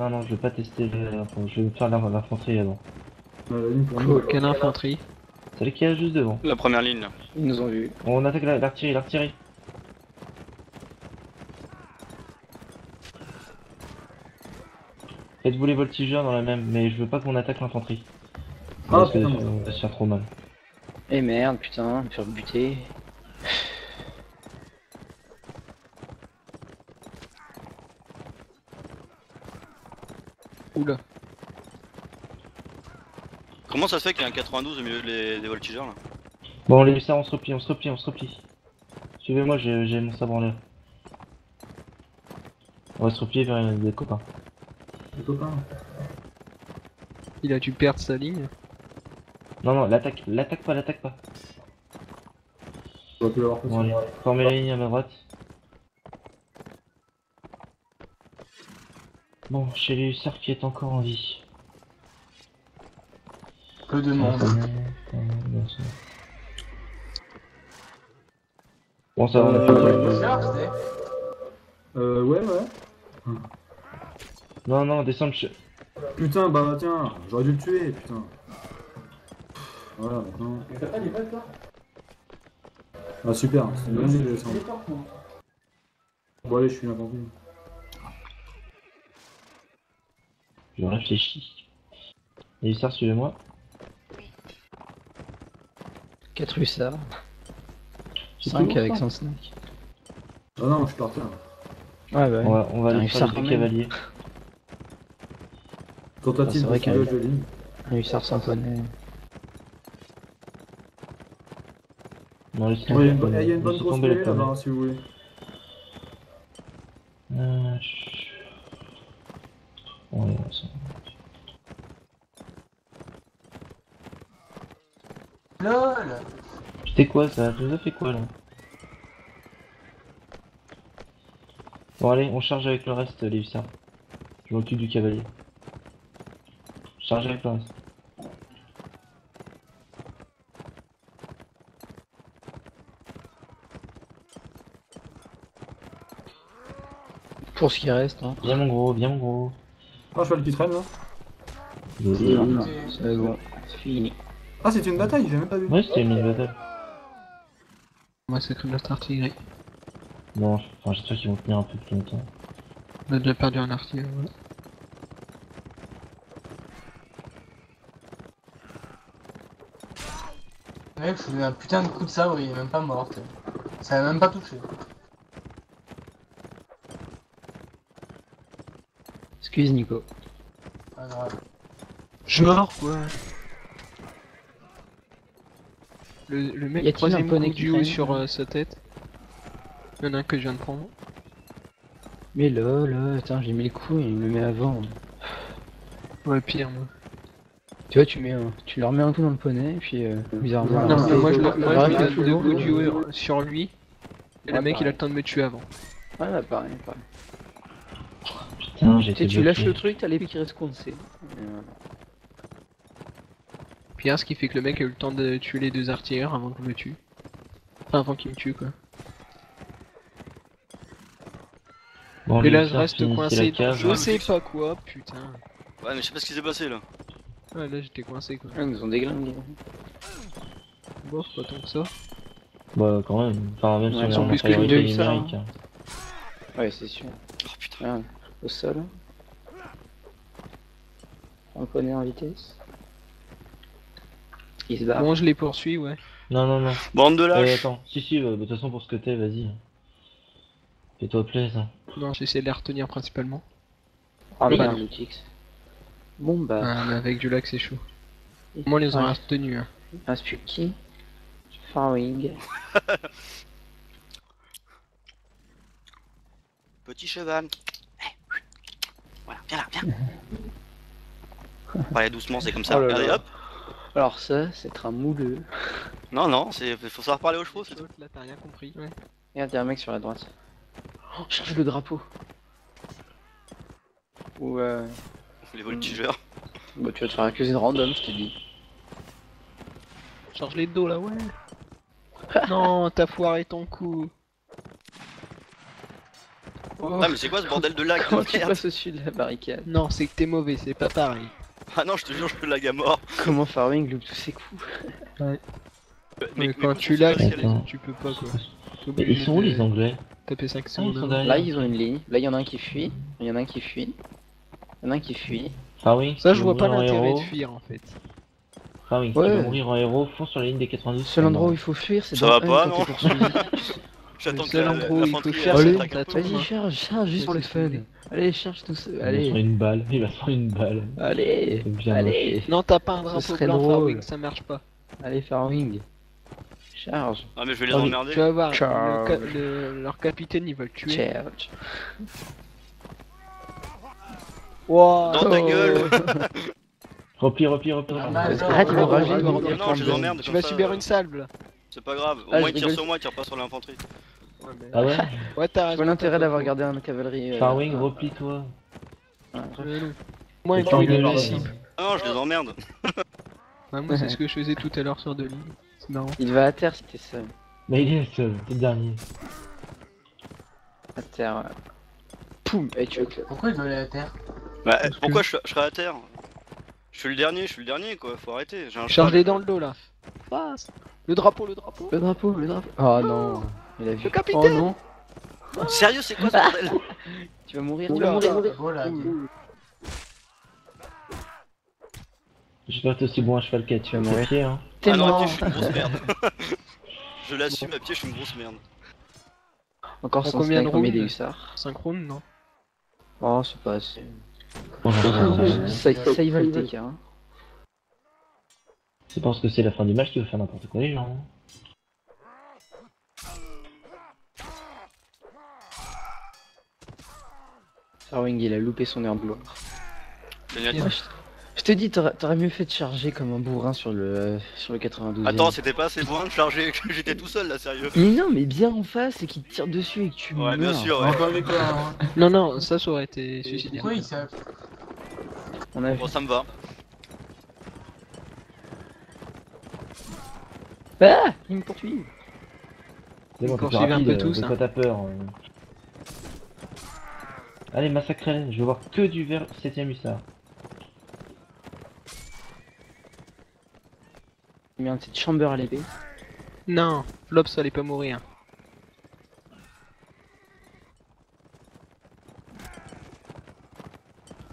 Non, non, je vais pas tester je vais faire l'in- l'infanterie avant. On nous. Cool. Quelle infanterie Celle qui est juste devant. La première ligne là. Ils nous ont vus. On attaque la- l'artillerie, l'artillerie. Faites-vous les voltigeurs dans la même, mais je veux pas qu'on attaque l'infanterie. Ah, Parce que putain. ça va se faire trop mal. Eh merde, putain, me faire buter. Oula. Comment ça se fait qu'il y a un 92 au milieu des, des voltigeurs là Bon, les hussards, on se replie, on se replie, on se replie. Suivez-moi, j'ai j'ai mon sabre en l'air. On va se replier vers les copains. Les copains. Il a dû perdre sa ligne. Non, non, l'attaque, l'attaque pas, l'attaque pas. On va plus l'avoir Bon, allez, formez la ligne à ma droite. Bon, chez les hussards qui est encore en vie. Que de monde. Bon, ça va, on a fait là, Euh, ouais, ouais. Non, non, descends chez... Putain, bah tiens, j'aurais dû le tuer, putain. Voilà, maintenant. T'as pas des balles, toi Ah, super, c'est une bonne idée de descendre. Bon, allez, je suis n'importe où. Je réfléchis. Les hussards, suivez-moi. 4 hussards. C'est 5 tout, avec son snack. Ah non, je suis parti. Là. Ouais, bah On va, on va Un aller hussard faire même. cavaliers. Tentative Ah, c'est de vrai de ligne. Un hussard sans poney. Non, il y a une tomber, bonne- il y a une bonne laissez grosse là-bas, si vous voulez. Euh, ça- LOL C'était quoi ça Tu nous as fait quoi là Bon allez, on charge avec le reste les hussards. Je m'occupe du cavalier. Charge avec le reste. Pour ce qui reste, hein. Viens mon gros, viens mon gros. Ah, je vois le qui traîne là. C'est bon, c'est fini. Ah, c'est une bataille, j'ai même pas vu. Ouais, c'était une battle. Moi, c'est que notre artillerie. Non, je- enfin j'espère qu'ils vont tenir un peu plus longtemps. On a déjà perdu un artillerie. voilà. Mec, je lui ai un putain de coup de sabre, il est même pas mort. Ça l'a même pas touché. Excuse Nico. Pas grave. Je meurs quoi Le, le mec Y un troisième poney du haut sur euh, sa tête. Il y en a un que je viens de prendre. Mais là, là, attends, j'ai mis le coup et il me met avant. Ouais, pire moi. Tu vois, tu mets un... tu leur mets un coup dans le poney et puis euh, bizarrement. Non, moi je, moi, je donne deux coups du haut sur lui. Et Ouais, le mec il a le temps de me tuer avant. Ouais, bah pareil, pareil. Putain, j'ai Tu lâches le truc, t'as l'épée qui reste coincée. Pire, ce qui fait que le mec a eu le temps de tuer les deux artilleurs avant que je me tue. Enfin, avant qu'il me tue quoi. Bon, Et là je reste coincé cave. je sais pas quoi, putain. Ouais, mais je sais pas ce qui s'est passé là. Ouais, là j'étais coincé quoi. Ah, ils nous ont déglingué. Bof, pas tant que ça. Bah quand même, enfin même Ouais, si est en plus que les priorité deux hussards, numérique. hein. Ouais, c'est sûr. Oh putain. Ah, au sol. On connaît en vitesse. Il se barre. Bon, je les poursuis, ouais. Non, non, non. Bande de Euh, lâches. attends, si, si, euh, de toute façon pour ce que t'es, vas-y. Fais-toi plaisir. Non, j'essaie de les retenir principalement. Ah. Bon bah, Ah, mais avec du lac c'est chaud. Moi les en Ouais. retenus. Hein. qui Farwing. Petit cheval. Voilà, viens là, viens. Parlez doucement, c'est comme ça. Oh là Allez là. hop. Alors ça, c'est être un mouleux. Non, non, c'est faut savoir parler aux chevaux, c'est tout. L'autre là, t'as rien compris. Ouais. Regarde, il y a un mec sur la droite. Oh, charge le drapeau. Ou euh... Les voltigeurs. Bah, tu vas te faire accuser de random, je te dis. Charge les dos là, ouais. non, t'as foiré ton coup. Ah, mais c'est quoi ce bordel de lag de Comment tu passes au-dessus de la barricade Non, c'est que t'es mauvais, c'est pas pareil. Ah non, je te jure, je lag à mort. Comment Farwing loupe tous ses coups Mais, Mais- quand tu lag, ça tu peux pas quoi. Mais ils sont où les anglais Taper 5 Ah, secondes. derrière. Là, ils ont une ligne. Là, il y en a un qui fuit. Il y en a un qui fuit. Il y en a un qui fuit. Farwing, Ça, tu je vois pas l'intérêt de fuir en fait. Ouais. tu veux mourir en héros, fonce sur la ligne des 92. Le seul endroit où il faut fuir, c'est Ça dans va pas, quand non. J'attends que seul la- il faut. Vas-y, charge, charge, juste pour le fun. Allez, charge tous. Il va se Allez, prendre une balle, il va prendre une balle. allez, bien allez, Non, t'as pas un drapeau blanc. Farwing, ça marche pas. allez, Farwing. Charge, Ah, mais je vais les Tu emmerder. vas voir, le le- leur capitaine il va le tuer. charge. Wow. Dans ta Oh. gueule Repli, repli, repli. Arrête, il va oh, rager, oh, il va oh. Tu vas subir une salve là. C'est pas grave. Au Ah, moins, je il tire rigole. sur moi, il tire pas sur l'infanterie. Ah ouais Ouais, t'as Je raison. vois l'intérêt d'avoir gardé un cavalerie. euh, Farwing, replie-toi. Mais non. Moi, il Faut la cible. Ah non, je les emmerde. Ouais, moi, c'est ce que je faisais tout à l'heure sur deux lignes. C'est marrant. Il va à terre si t'es seul. Mais il est seul, c'est le dernier. À terre. ouais. Poum Et tu veux Pourquoi il doit aller à terre Bah, Parce pourquoi je, je serais à terre? Je suis le dernier, je suis le dernier quoi, faut arrêter. J'ai un Charge cheval. les dans le dos là. Le drapeau, le drapeau. Le drapeau, le drapeau. Oh non, il a vu. Le capitaine. Oh non, Sérieux, c'est quoi ce bordel tu vas mourir, tu vas mourir, mourir. Voilà. J'espère que t'es aussi bon à cheval qu'à Tu vas tu mourir. pied, hein. T'es Ah non, à mort. pied, je suis une grosse merde. je l'assume, à pied, je suis une grosse merde. Encore En son combien de rounds hussards. Synchrone, non Oh, c'est pas assez. Ça, ça y va le TK. Hein. C'est parce que c'est la fin du match, tu veux faire n'importe quoi les gens. hein. Farwing, il a loupé son air de gloire. Génial. Bien. Je te dis, t'aurais mieux fait de charger comme un bourrin sur le, sur le 92. Attends, c'était pas assez loin de charger, j'étais tout seul là, sérieux. Mais non, mais bien en face et qui te tire dessus et que tu Ouais, meurs. bien sûr, ouais. Avec un. Non, non, ça, ça aurait été suicidaire. Pourquoi il s'est. On a vu. Bon, ça me va. Ah Il me poursuit. C'est bon, t'es un peu tous, de hein. quoi t'as peur. euh. Allez, massacrez je veux voir que du vert 7ème hussard. Il met un petit chamber à l'épée. Non, l'Obs allait pas mourir.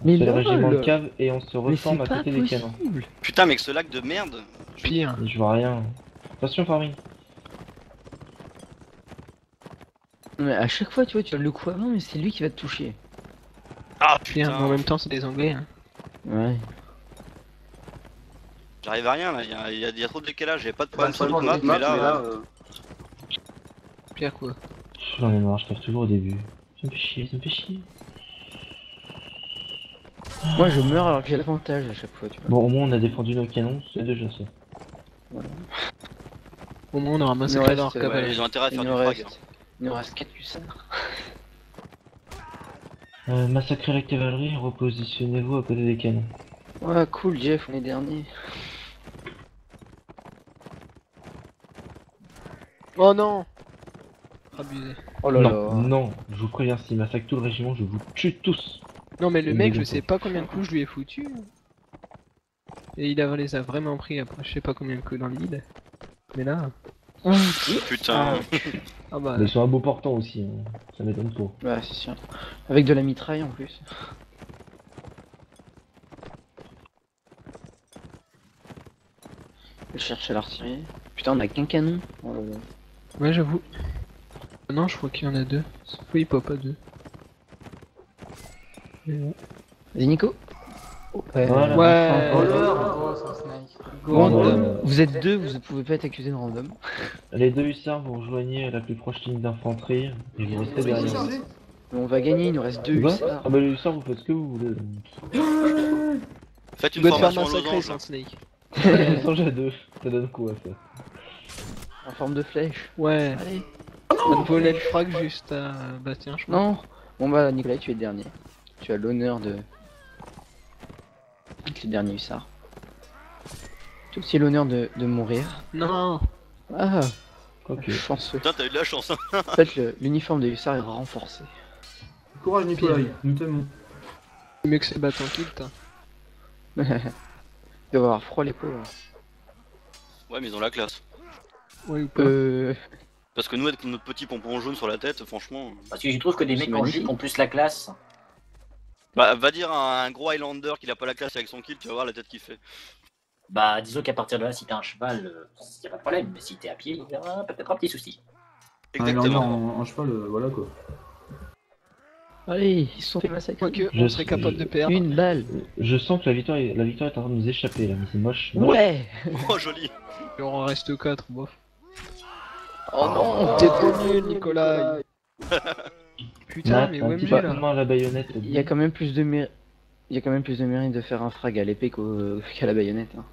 Mais le régiment de cave et on se reforme à côté des canons. Putain, mec, ce lac de merde. Pire. Je vois rien. Attention, Farming. Mais à chaque fois, tu vois, tu as le coup avant, mais c'est lui qui va te toucher. Ah Pire, mais en putain, même temps, c'est des Anglais. Hein. Ouais. j'arrive à rien là, il y, a- y a- y a trop de décalage, j'avais pas de Bah, problème sur l'autre map, mais là. euh, Pire quoi. J'en ai marre, je perds toujours au début. Ça me fait chier, ça me fait chier. Moi, je meurs alors que j'ai l'avantage à chaque fois, tu vois. Bon, au moins on a défendu nos canons, c'est déjà ça. Au moins, on aura massacré leur cavalerie. ils ont intérêt à Il faire nous du frag. reste, il nous reste 4 hussards. Euh, massacrez la cavalerie, repositionnez-vous à côté des canons. Ouais, cool, Jeff, on est dernier. Oh non Abusé. Oh là non, là. non, je vous préviens, s'il massacre tout le régiment, je vous tue tous. Non, mais le mec, je sais pas combien de coups je lui ai foutu. Et il a, les a vraiment pris après, je sais pas combien de coups dans le lead. Mais là. Putain. Ah bah. Mais ils sont à beau portant aussi, hein. ça m'étonne pas. Ouais, c'est sûr. Avec de la mitraille en plus. Je cherche l'artillerie. Putain, on a qu'un canon. Oh là là. Ouais, j'avoue. Ah Non, je crois qu'il y en a deux. Oui, pas pas deux. Vas-y, Nico. Ouais. Voilà. Ouais. Oh Random. euh, vous êtes deux, vous pouvez pas être accusé de random. Les deux hussards, vous rejoignez la plus proche ligne d'infanterie et vous restez derrière. On va gagner, il nous reste deux hussards. Ah bah les hussards, vous faites ce que vous voulez. Faites Tu une formation massacrer sans Snake. Change à deux, ça donne quoi ça En forme de flèche. Ouais. Allez. On voler le frag juste à Bastien, je crois. Non. Bon bah, Nicolas, tu es le dernier. Tu as l'honneur de... être le dernier hussard. As aussi l'honneur de, de mourir. Non. Ah, Ok. chanceux. Putain, t'as eu de la chance. Hein. En fait, le- l'uniforme de hussard est renforcé. Courage Nicolas, nous t'aimons. C'est mieux que c'est battre en kilt. hein. Il doit avoir froid les pauvres. Ouais, mais ils ont la classe. Ouais ou pas Euh. Parce que nous, avec notre petit pompon jaune sur la tête, franchement. Parce que je trouve que des C'est mecs en magnifique. jupe ont plus la classe. Bah, va dire à un gros Highlander qu'il a pas la classe avec son kill, tu vas voir la tête qu'il fait. Bah, disons qu'à partir de là, si t'as un cheval, euh, y a pas de problème. Mais si t'es à pied, il y a peut-être un petit souci. Un Highlander Exactement. en, en cheval, euh, voilà quoi. Allez, ils se sont fait massacrer. Quoique, Je on serait capable de perdre. Une balle. Je sens que la victoire, est... la victoire est en train de nous échapper là, mais c'est moche. moche. Ouais. Oh, joli. Il en reste 4, bof. Oh non. T'es trop nul, Nicolas Putain, Nat, mais peu là. la baïonnette. Il y a quand même plus de mérite. Il y a quand même plus de mérite de faire un frag à l'épée qu'à la baïonnette. hein.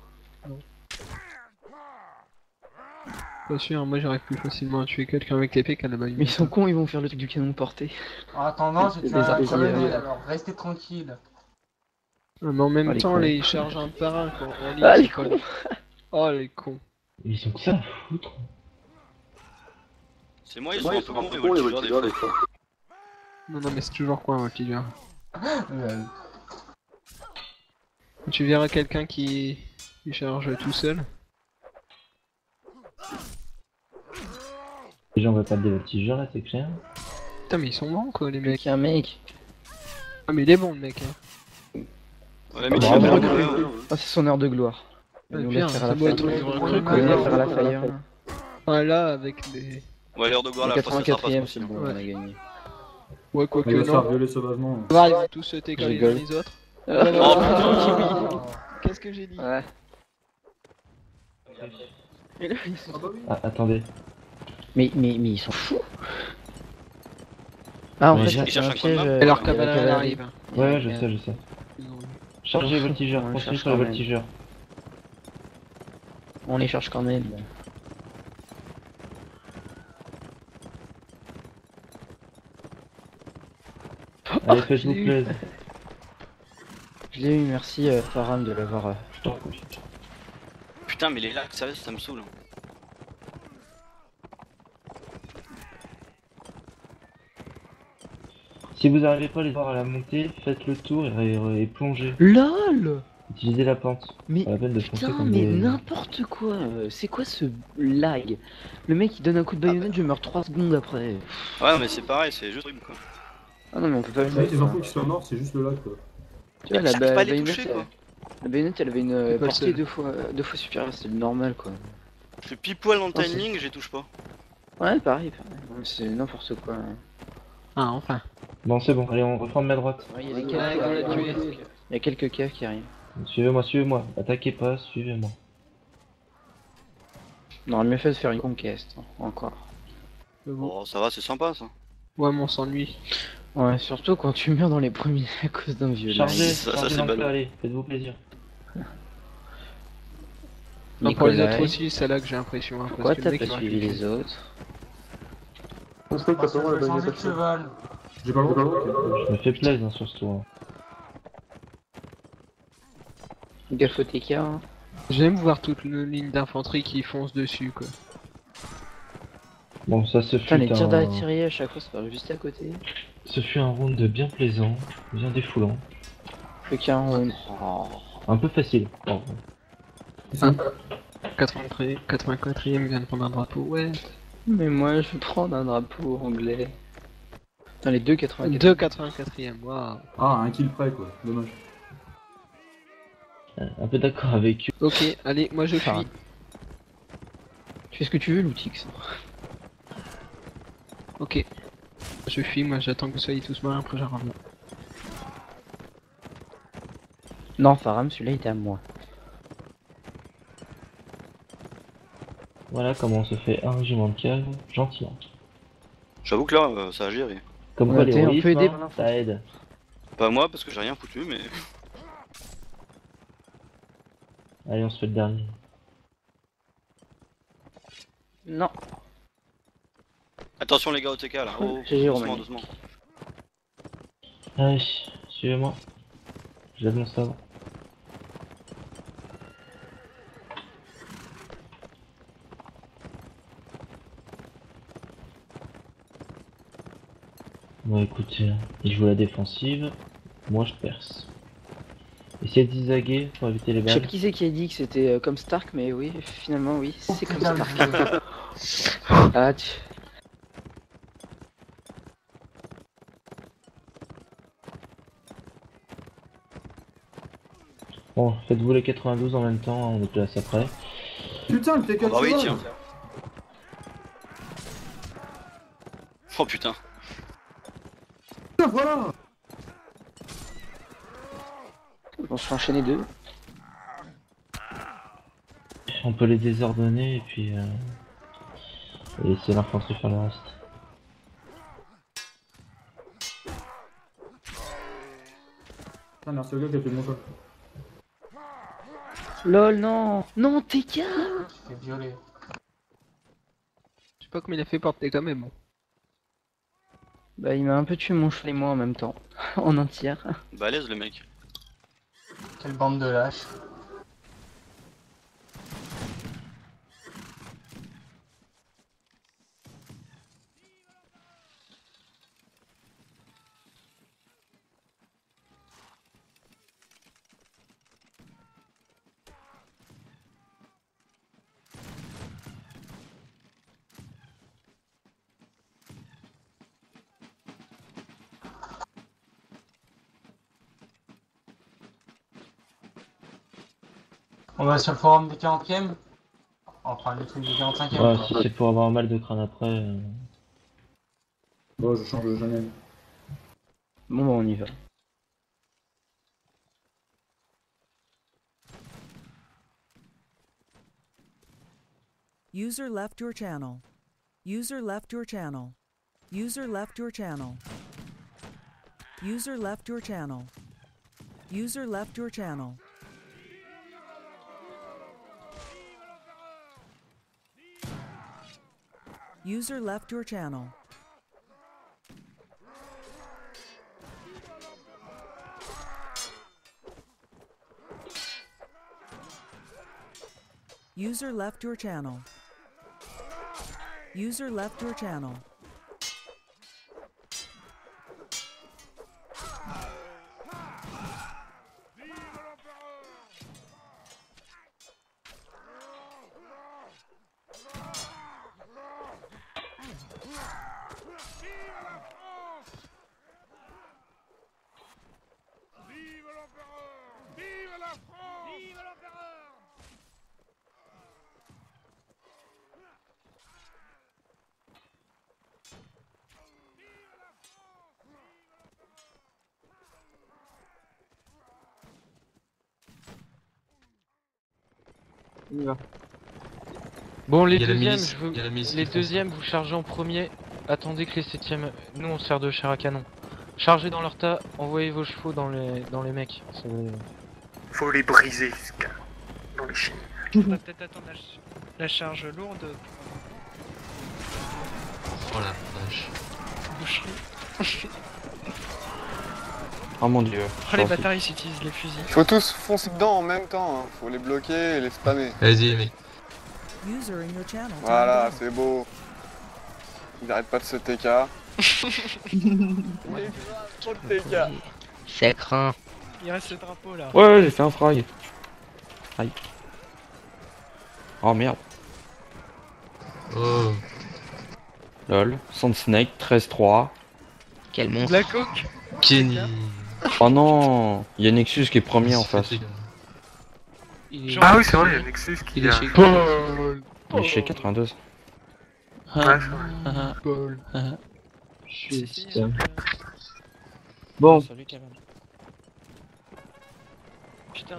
Pas sûr, moi j'arrive plus facilement à tuer quelqu'un avec l'épée qu'à la balle. Mais ils sont cons, ils vont faire le truc du canon porté. En attendant, j'ai Des tué un colonel, alors restez tranquille. Ah, Mais en même Ah, les temps, les ils chargent un par un ligne, Ah, c'est les cons. Oh les cons. Ils ont que ça à foutre. C'est moi, ils sont un peu des fois. Non, non, mais c'est toujours quoi un voltigeur. Tu verras quelqu'un qui... qui charge tout seul. Déjà, on va perdre des voltigeurs là, c'est clair. Putain, mais ils sont bons quoi les mecs. Mec, un mec. Ah, mais il est bon le mec. Hein. Ouais, mais hein. Oh, c'est son heure de gloire. Ouais, Il nous bien, laisse faire ça la fire. Ouais, Il ouais, nous faire la fire. Ah, là, avec des. Ouais, l'heure de gloire, la fois, ça sera pas 84ème, trop c'est bon, Ouais. on a gagné. Ouais, quoi que Il va se faire non. violer sauvagement. Bah, ils vont tous se rigole. les autres. Oh putain, oh. Qu'est-ce que j'ai dit Ouais. Ah. Ah, attendez. Mais, mais, mais ils sont fous. Ah, en Mais fait, j'ai- c'est cherchent un un piège. combat. euh, Et leur il y a la cavalerie cavalerie. arrive. Ouais, je sais, je sais. Chargez les voltigeurs, on le continuez cherche sur les quand même. voltigeurs. On les cherche quand même. Allez, je faites-vous eu. plaisir. Je l'ai eu, merci euh, Faram de l'avoir. euh, Putain, mais les lacs, sérieux, ça me saoule. Si vous n'arrivez pas à les voir à la montée, faites le tour et, et- et plongez. LOL Utilisez la pente. Mais Pas la peine de foncer putain, comme mais des... n'importe quoi euh, C'est quoi ce lag? Le mec il donne un coup de baïonnette, je meurs 3 secondes après. Ouais, mais c'est pareil, c'est juste quoi. Ah non, mais on peut pas le Mais mettre. hein. enfants qui soient morts, c'est juste le lac quoi. Tu vois, la, ba- pas à les baïonnette, toucher, elle- quoi. la baïonnette elle avait une euh, portée deux fois, deux fois supérieure, c'est normal quoi. Je suis pile poil dans le timing, j'y touche pas. Ouais, pareil, pareil. C'est n'importe quoi. Ah, enfin. Bon, c'est bon, allez, on reforme ma droite. Ouais, Il y a des caves, il y quelques caves qui arrivent. Suivez-moi, suivez-moi. Attaquez pas, suivez-moi. On aurait mieux fait de faire une conquête, hein, encore. Bon. Oh, ça va, c'est sympa ça. Ouais, mais on s'ennuie. Ouais, surtout quand tu meurs dans les premiers à cause d'un vieux. Chargez, ça- c'est ballot. allez, faites-vous plaisir. Non, pour les Nicolas, autres aussi, c'est là que j'ai l'impression. Hein, Pourquoi t'as pas suivi les autres Cheval. J'ai pas le droit. ok. Je me fais plaisir hein, sur ce tour. Gaffe au TK, hein. J'aime voir toute la ligne d'infanterie qui fonce dessus, quoi. Bon, ça se Putain, les fut tirs un... d'artillerie à chaque fois, ça part juste à côté. Ce fut un round bien plaisant, bien défoulant. Plus qu'un round. Oh. Un peu facile. Bon, 83 84ème vient de prendre un drapeau, ouais. Mais moi, je vais prendre un drapeau anglais. Putain, les deux 84. 2 84ème, waouh. Ah, un kill près quoi, dommage. un peu d'accord avec eux. Ok, allez, moi je Enfin, fuis. Tu fais ce que tu veux, Loutix. Ok. Je fuis, moi j'attends que vous soyez tous morts, après je reviens. Non, Faram, celui-là était à moi. Voilà comment on se fait un régiment de cave, gentiment. J'avoue que là, euh, ça a géré. Comme quoi les on peut aider hein, ça aide. Pas moi, parce que j'ai rien foutu, mais. Allez, on se fait le dernier. Non. Attention les gars au TK là. Oh, doucement, doucement. Allez, suivez-moi. J'ai mon sabre. Bah écoutez, il joue la défensive, moi je perce. Essayez de zigzaguer pour éviter les Je sais pas balles. qui c'est qui a dit que c'était euh, comme Stark, mais oui, finalement, oui, c'est comme Stark. Ah, tu... Bon, faites-vous les 92 en même temps, on est place après. Putain, le T4 Ah oui, tiens. Oh putain. Voilà on se fait enchaîner deux. On peut les désordonner et puis euh, et laisser l'infanterie faire le reste. Putain, merci au gars qui a fait mon choix. LOL, non Non, TK Fait violer. Je sais pas comment il a fait porter quand même. Bah, il m'a un peu tué mon cheval et moi en même temps. en un tir. Balèze le mec. Quelle bande de lâches. On va sur le forum des 40e On prend le truc des 45e. Ouais, quoi. si c'est pour avoir un mal de crâne après. euh, Bon, je change de jamais. Bon, bah, on y va. User left your channel. User left your channel. User left your channel. User left your channel. User left your channel. User left your channel. User left your channel. User left your channel. On y va. Bon, les deuxièmes, je milice les deuxièmes, vous chargez en premier. Attendez que les septièmes. Nous, on sert de chair à canon. Chargez dans leur tas, envoyez vos chevaux dans les, dans les mecs. Ça va- Faut les briser jusqu'à dans les chiens. On va peut-être attendre la, ch- la charge lourde Oh la vache. boucherie. Oh mon dieu. Oh, les bâtards ils utilisent les fusils. Faut tous foncer dedans en même temps, hein. faut les bloquer et les spammer. Vas-y, mec. User in your channel. timed Voilà, c'est beau. Ils arrêtent pas de se TK. Trop de TK. C'est craint. Il reste le drapeau là. Ouais, ouais, j'ai fait un frag. Aïe. Oh merde. Oh. Lol. Sand Snake, 13-3. Quel monstre. La coque Kenny. Oh non Il y a Nexus qui est premier en face. Il Ah oui, c'est vrai, il y a Nexus qui Il est a. chez Il est chez 82. Ouais, c'est vrai. Juste. Bon, Salut Kevin. Putain,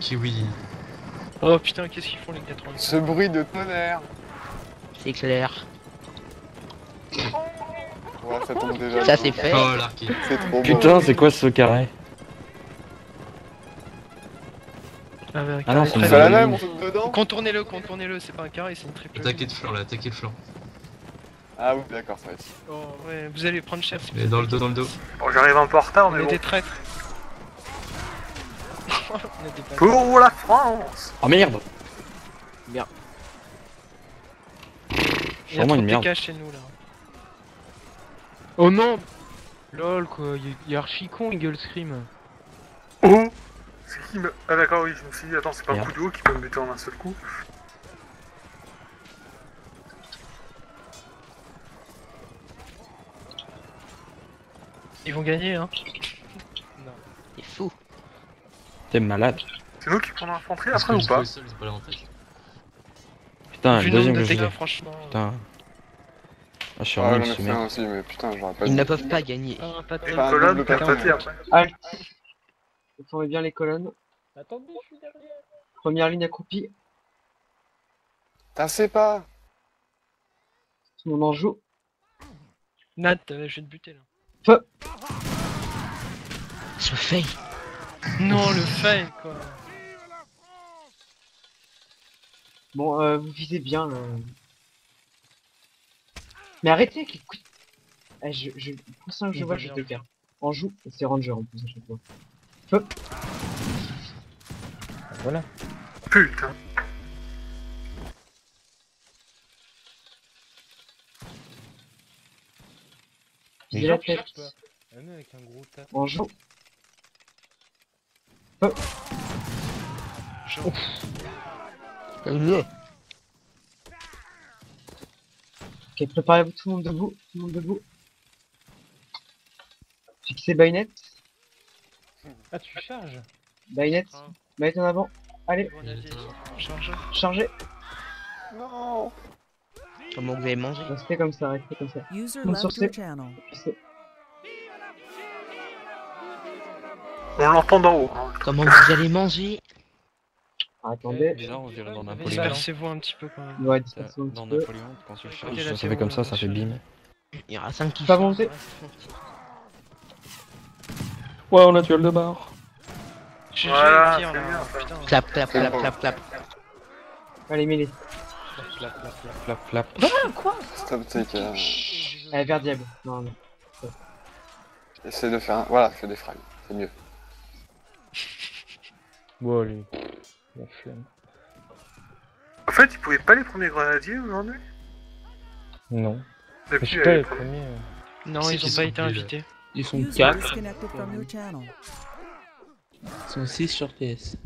Kiwi. oh putain, qu'est-ce qu'ils font les 80 Ce bruit de tonnerre. C'est clair. Ça tombe déjà. Ça c'est fait. Oh. C'est trop. Putain, c'est quoi ce carré Ah, un Ah non, c'est la même, on saute dedans Contournez-le, contournez-le, c'est pas un carré, c'est une triple. Attaquez de flanc là, attaquez de flanc. Ah oui, d'accord, ça va être. Oh ouais, vous allez prendre cher si Et dans le dos, dans le dos. Bon, j'arrive un peu en retard, On mais est bon. des traîtres. On a des bâtards. Pour la France Oh merde Il y a vraiment trop une de merde. Chez nous là. Oh non Lol quoi, il est- il est archi con Eagle Scream. Oh C'est qui me... Ah d'accord, oui, je me suis dit, attends, c'est pas un coup de haut qui peut me buter en un seul coup. Ils vont gagner, hein. Il est fou. T'es malade. C'est nous qui prenons l'infanterie après ou pas. Putain, le le deuxième que je franchement. Putain. Ah, je suis Ah, suis fait un merde. aussi, mais putain, j'aurais pas Ils dit. ne peuvent pas gagner. Ah, pas colonne, Vous formez bien les colonnes. Attendez, je suis derrière. Première ligne accroupie, Tassez pas tout le monde en joue. Nat, euh, je vais te buter là. Feu Ce fait. Non, le fail quoi. Bon, euh, vous visez bien là. Mais arrêtez avec les coups de- Eh, je, je, le prochain que je On vois, je te le faire. En joue, et c'est Ranger en plus à chaque fois. Feu Voilà. Putain. Visez la tête. Un avec un gros tap. En joue. Genre, Ok, préparez-vous tout le monde debout. Tout le monde debout. Fixez bayonet. Ah tu charges Bayonet. Ah. Bayonet en avant. Allez, grenadier, charge. chargez. Non Comment vous avez mangé? Restez comme ça, restez comme ça. User Bon, sur. On l'entend d'en haut. Comment vous allez manger? Attendez. Bizarre, on dirait dans Napoléon. Dispersez-vous un petit peu quand même. Ouais, dispersez un Dans. Napoléon, quand tu charges, ça fait comme ça, ça fait bim. Il y aura 5 qui monter. Ouais, on a duel de barre. Voilà, tire, c'est là. bien, ça. Putain. Clap, clap, clap, clap, clap. Allez, mêlée. Flap, flap. Stop take. euh, Allez, vers diable. Non, non. Essaye de faire un. Voilà, fais des frags. C'est mieux. Bon allez. La flemme. En fait, ils pouvaient pas les premiers grenadiers aujourd'hui? Non. Mais je Depuis suis pas euh, les premiers. euh. Non, ils qui ont sont pas été nuls. invités. Ils sont User 4, disconnected from your channel. ils sont 6 sur TS.